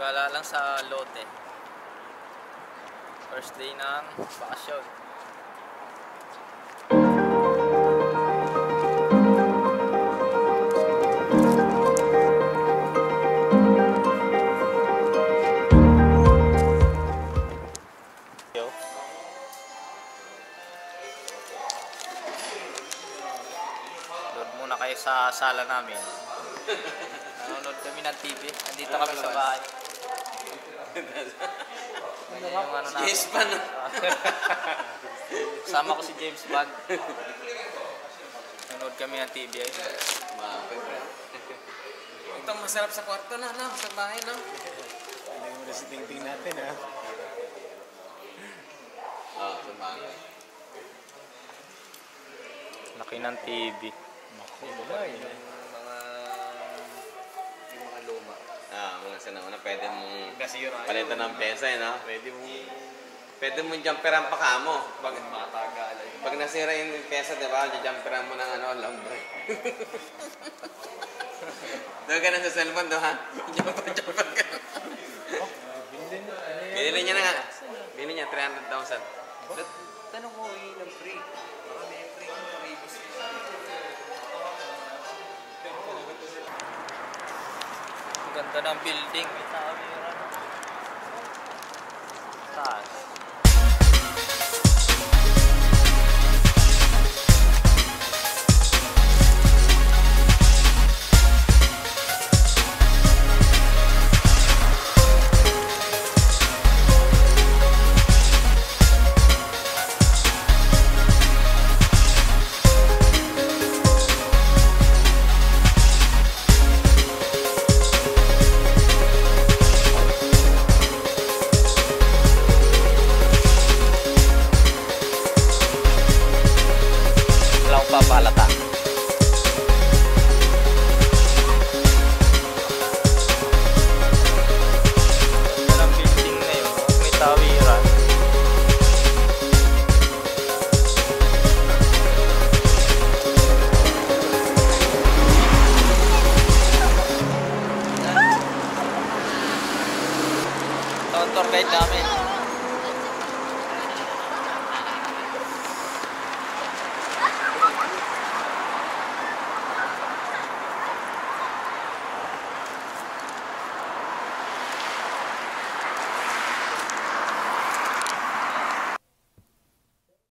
Gala lang sa lote. First day ng bakasyon. Muna kayo sa sala namin. Nanonood kami ng TV. Nandito kami sa bahay. Namin. Yes pa na. Sama ko si James Bag. Nanonood kami ng TV. Ay. Ito masarap sa kwarto na, no? Sa bahay, no? Hindi mo na si Tingting natin ha. Oo, sa bahay. Laki ng TV. Kulay. Mga... Yung mga luma. Ah, mga sinauna, pwede mong palitan ng pesa, eh, no? Pwede mo Pwede mong jumperan pa ka mo. Pag, pag nasira yung pesa, di ba? Jumperan mo ng ano, lambre. Doon ka na sa cellphone, do, ha? Jumper, jumper ka. Binili niya na nga. Binili niya, 300,000. Tanong ko, ng free. Baka may free, free Ang ganda ng building. May sabi Ito ang tour guide namin.